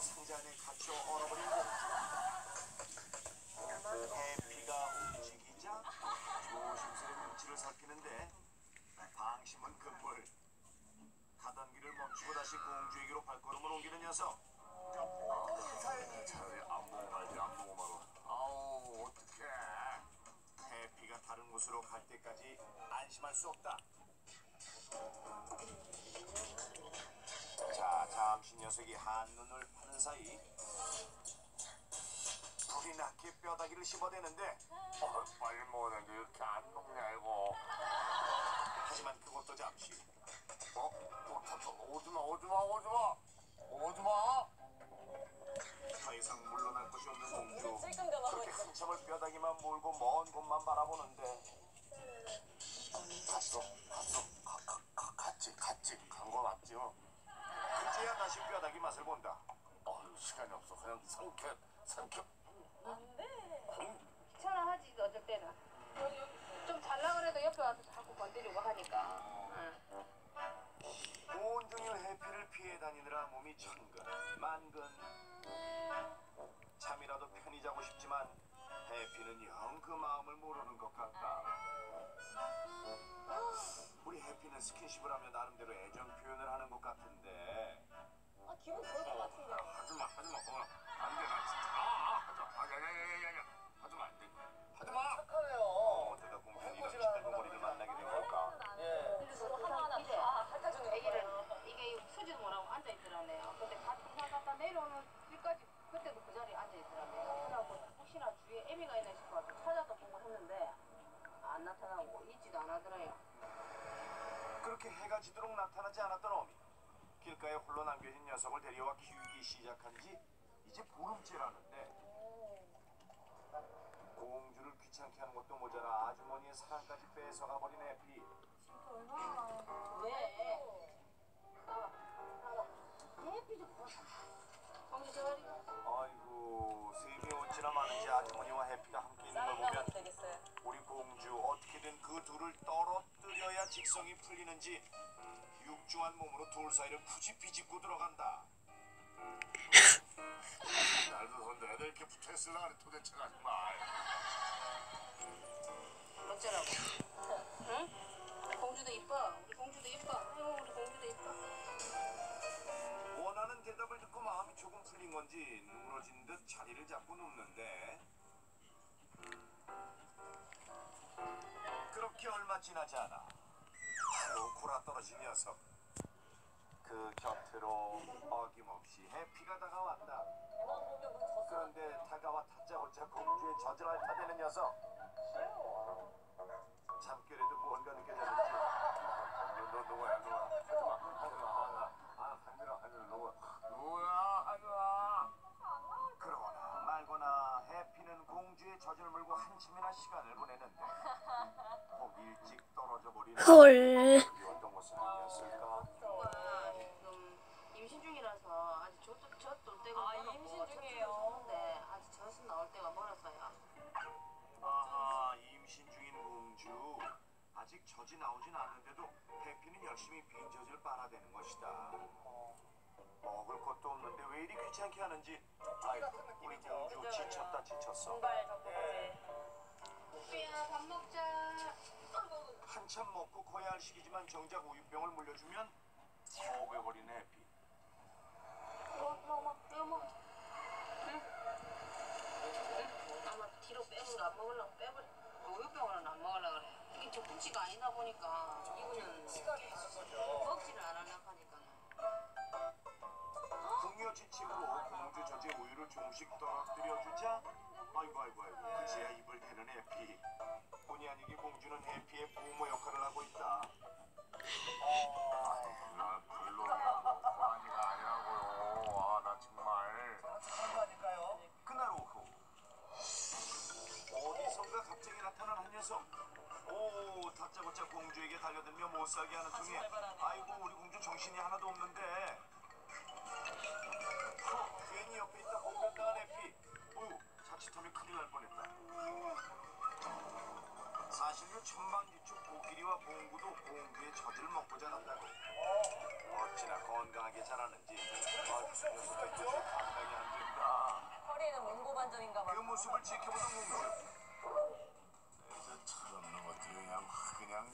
상자 안에 갇혀 얼어버린 공주. 해피가 움직이자 조심스레 눈치를 살피는데 방심은 금물. 가던 길을 멈추고 다시 공주에게로 발걸음을 옮기는 녀석. 차라리 안 보고 말지 안 보고 말아. 아우 어떡해. 해피가 다른 곳으로 갈 때까지 안심할 수 없다. 자, 잠시 녀석이 한눈을 파는 사이 불이 나게 뼈다귀를 씹어대는데 어, 빨리 먹었는데 이렇게 안 녹냐 이거. 하지만 그것도 잠시. 어? 어, 저, 오지마 오지마 오지마 오지마 더 이상 물러날 곳이 없는 공주. 그렇게 한참을 뼈다귀만 몰고 먼 곳만 바라보는데. 갔어 갔어 가, 가, 가, 갔지 갔지 간 거 맞죠? 그제야 다시 뼈다귀 맛을 본다. 어휴 시간이 없어. 그냥 삼켜 삼켜 귀찮아하지 어쩔 때는. 좀 잘라 그래도 옆에 와서 자꾸 건드리고 하니까. 응. 온종일 해피를 피해 다니느라 몸이 천근 만근. 잠이라도 편히 자고 싶지만 해피는 영 그 마음을 모르는 것 같다. 우리 해피는 스킨십을 하며 나름대로 애정 표현을 하는 것 같은데. 아 기분 좋을 것 같은데. 하지마 하지마 어 안돼 나 진짜 아, 아 하지마 아, 야 야 야 야 야 하지마 안 돼 하지마 착하네요. 어, 어쩌다 공편이 이런 머리를 만나게 된 걸까 예. 서로 하나하나 다 갖다 주는 애기를. 이게 수지도 뭐라고 앉아 있더라네요. 근데 갔다 갔다 내려오는 길까지 그때도 그 자리에 앉아 있더라고요. 그래갖고 혹시나 주위에 애미가 있나 싶어서 찾아서 보고 했는데 안 나타나고 있지도 않았더라고요. 그렇게 해가 지도록 나타나지 않았던 어미 길가에 홀로 남겨진 녀석을 데려와 키우기 시작한 지 이제 보름째라는데 공주를 귀찮게 하는 것도 모자라 아주머니의 사랑까지 뺏어가 버린 해피. 아이고 셈이 어찌나 많은지 아주머니와 해피가 함께 있는 걸 보면. 우리 공주 어떻게든 그 둘을 떨어뜨려야 직성이 풀리는지 육중한 몸으로 돌 사이를 굳이 비집고 들어간다 날도 더운데 애들 이렇게 붙어 있으려고 하네 도대체가 정말 어쩌라고? 응? 공주도 이뻐. 우리 공주도 이뻐. 아이고 우리 공주도 이뻐. 원하는 대답을 듣고 마음이 조금 풀린 건지 누그러진 듯 자리를 잡고 눕는데 그렇게 얼마 지나지 않아 바로 구라 떨어진 녀석 그 곁으로 어김없이 해피가 다가왔다. 그런데 다가와 다짜고짜 공주의 젖을 핥아대는 녀석 잠결에도 무언가 느껴졌는지 너, 너 누구야 누구야 하지마 하지마 아, 아 하늘 누구 누구야 공주의 젖을 물고 한참이나 시간을 보내는데 혹 일찍 떨어져 버리는 헐. 어떤 모습이었을까 정말 지금 임신 중이라서 아직 젖, 젖돌 때가 아, 임신 중이에요? 줬는데 아직 젖은 나올 때가 멀었어요. 아하 임신 중인 공주 아직 젖이 나오진 않는데도 해피는 열심히 빈 젖을 빨아대는 것이다 먹을 것도 없는데 왜 이리 귀찮게 하는지 아이 우리 공주 지쳤다 지쳤어 정보지. 삐야 밥 먹자. 한참 먹고 커야 할 시기지만 정작 우유병을 물려주면 포개버린 해피. 응? 응? 아마 뒤로 빼고 안 먹으려고 빼버려. 우유병으로는 안 먹으려고 그래. 이게 젖꿈치가 아니다 보니까 이거는 거죠. 먹지를 안 하려고 하니까. 궁여 지침으로 공주 젖에 우유를 조금씩 떨어뜨려 주자. 아이고 아이고 아이고. 그제야 입을 대는 해피. 본의 아니게 공주는 해피의 부모 역할을 하고 있다. 나 별로야 고라니가 아니라고요. 아나 정말. 아닐까요? 그날 오후 어디선가 갑자기 나타난 한 녀석. 오 다짜고짜 공주에게 달려들며 못살게 하는 통에 아이고 우리 공주 정신이 하나도 없는데. 허, 괜히 옆에 있다 공격당한 해피 어휴 자칫하면 큰일 날 뻔했다 사실 그 천방지축 코끼리와 봉구도 공주의 젖을 먹고 자란다고. 어찌나 건강하게 자라는지 아, 뜻이 감당이 안 된다. 허리에는 몽고 반점인가 봐. 그 모습을 지켜보던 공주. 그래서 철없는 것들이 그냥 확 그냥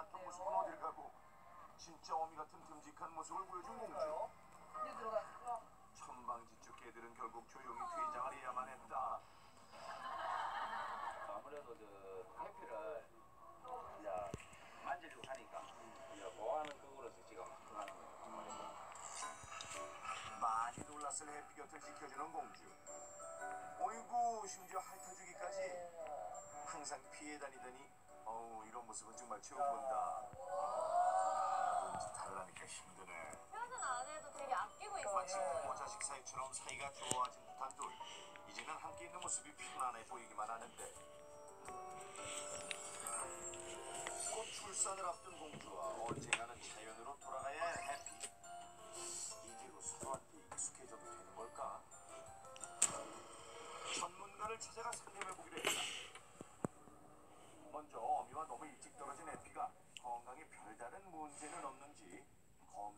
많던 모습은 어딜 가고 진짜 어미 같은 듬직한 모습을 보여준 공주. 이제. 천방지축 개들은 결국 조용히 퇴장을 해야만 했다. 아무래도 저 해피를 이제 만지려고 하니까 이제 보호하는 그거로서 지금 하는 거예요. 많이 놀랐을 해피 곁을 지켜주는 공주. 어이구 심지어 핥아주기까지 항상 피해 다니더니 어우 이런 모습은 정말 처음 본다. 왠지 달라니까 힘드네. 표현 안 해도 되게 아끼고 마치 있어요. 부모 자식 사이처럼 사이가 좋아진 듯한 둘. 이제는 함께 있는 모습이 편안해 보이기만 하는데. 곧 출산을 앞둔 공주와 언젠가는 자연으로 돌아가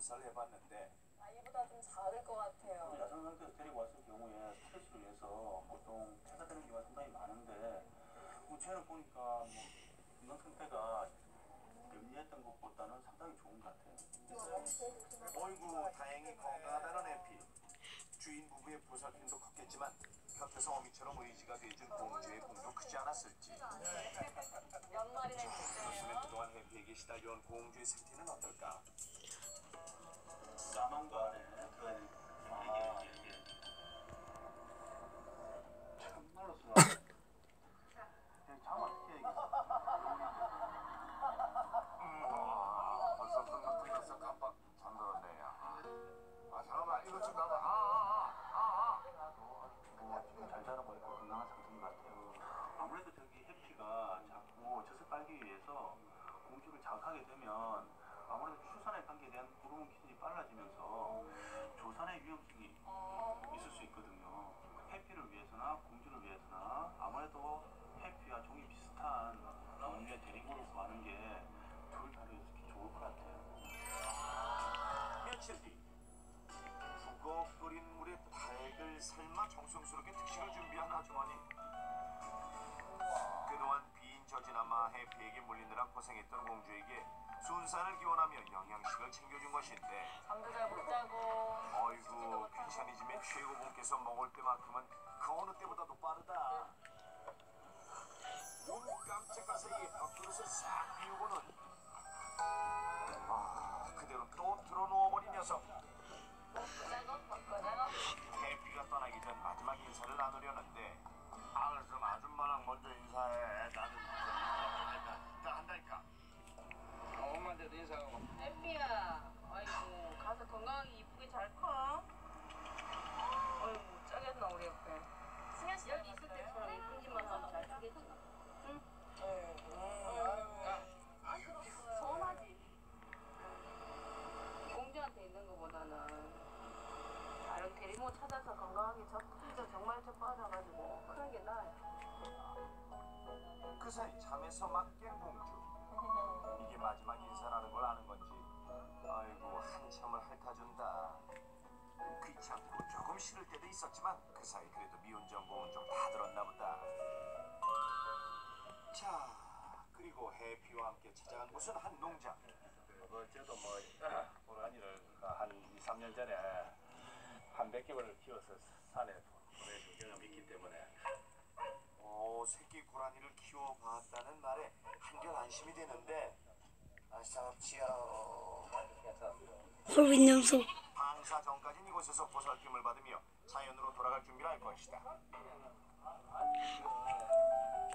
검사를 해봤는데 아이보다 좀 작을 것 같아요. 야생 상태에서 데리고 왔을 경우에 스트레스로 인해서 보통 퇴사되는 경우가 상당히 많은데 뭐 쟤는 보니까 뭐 건강 상태가 염려했던 것보다는 상당히 좋은 것 같아요. 어이구 다행히 건강하다는 해피 주인 부부의 보살핌도 컸겠지만 곁에서 어미처럼 의지가 돼준 공주의 공도 크지 않았을지 그렇다면 진짜요. 그동안 해피에게 시달려온 공주의 상태는 어떨까 아, 아. 아 뭐. 아무래도 저기 해피가 자꾸 젖을 빨기 위해서 공주를 자극하게 되면 아무래도 출산에 관계된 호르몬 기준이 빨라지면서 조산의 위험성이 있을 수 있거든요. 해피를 위해서나 공주를 위해서나 아무래도 해피와 종이 비슷한 종류의 대리고로 구하는 게 둘 다를 좋을 것 같아요. 며칠 뒤푹 끓인 물에 닭을 삶아 정성스럽게 특식을 준비한 아주머니 그동안 빈 젖이나마 해피에게 물리느라 고생했던 공주에게 순산을 기원하며 영양식을 챙겨준 것인데 잠도 잘 못 자고. 어이구 귀차니즘의 최고봉께서 먹을 때만큼은 그 어느 때보다도 빠르다 눈 깜짝할 사이에 밥그릇을 싹 비우고는 아 그대로 또 들어누워버린 녀석. 해피가 떠나기 전 마지막 인사를 나누려는데 아 그럼 아줌마랑 먼저 인사해 나는 나 한다니까 엄마한테도 인사하고. 해피야. 아이고 가서 건강하게 이쁘게 잘 커. 아이고 짜겠나 우리 옆에. 승현 씨 여기 있을 때처럼 이쁜 짓만 하면 잘 크겠지. 응? 서운하지. 공주한테 있는 것보다는 다른 대리모 찾아서 건강하게 저 혼자 정말 저 빠져가지고 크는 게 나아요. 그 사이 잠에서 막 싫을 때도 있었지만 그 사이 그래도 미운 전공은 좀 다 들었나 보다. 자 그리고 해피와 함께 찾아간 곳은 한 농장. 뭐 저도 뭐 고라니를 한 2, 3년 전에 한 몇 개월을 키워서 산에 보내준 경험이 있기 때문에. 오 새끼 고라니를 키워봤다는 말에 한결 안심이 되는데. 아싸 없지요. 홀윈 염소 방사 전까지 이곳에서 보살핌을 받으며 자연으로 돌아갈 준비를 할 것이다.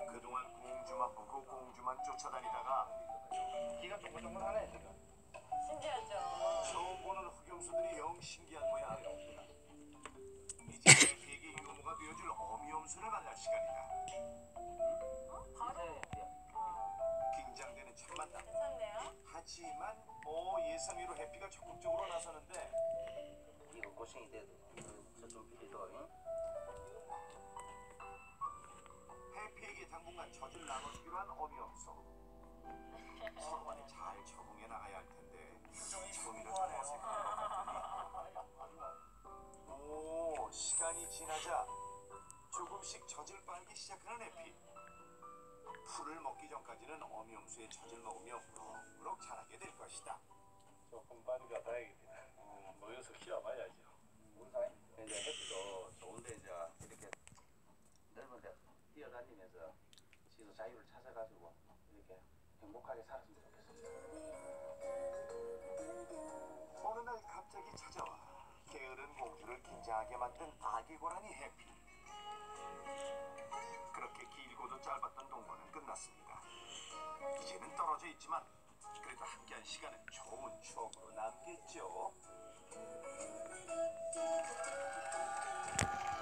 그동안 공주만 보고 공주만 쫓아다니다가 기가 동글동글하네 지금 신기하죠. 처음 보는 흑염소들이 영 신기한 모양. 이제 해피에게 유모가 되어줄 어미염소를 만날 시간이다. 만남. 괜찮네요. 하지만 오 예상외로 해피가 적극적으로 나서는데 이거 고생이 돼도 저좀 빌리도 잉? 해피에게 당분간 젖을 나눠주기로 한 어미없어. 서로 간에 잘 적응해 나가야 할 텐데 표정이 처음이라 좀 숭고하네요. 어색한 것 같더니 오 시간이 지나자 조금씩 젖을 빨기 시작하는 해피. 전까지는 어미엄수의 젖을 먹으며 무럭무럭 자라게 될 것이다. 조금 빠니까 다행입니다. 모여서 키워봐야죠. 운사에 이제 해피도 좋은데 이제 이렇게 넓은 데 뛰어다니면서 지도 자유를 찾아가지고 이렇게 행복하게 살았으면 좋겠습니다. 어느 날 갑자기 찾아와 게으른 공주를 긴장하게 만든 아기 고라니 해피. 그렇게 길고도 짧았던 동거는 끝났습니다. 이제는 떨어져 있지만 그래도 함께한 시간은 좋은 추억으로 남겠죠.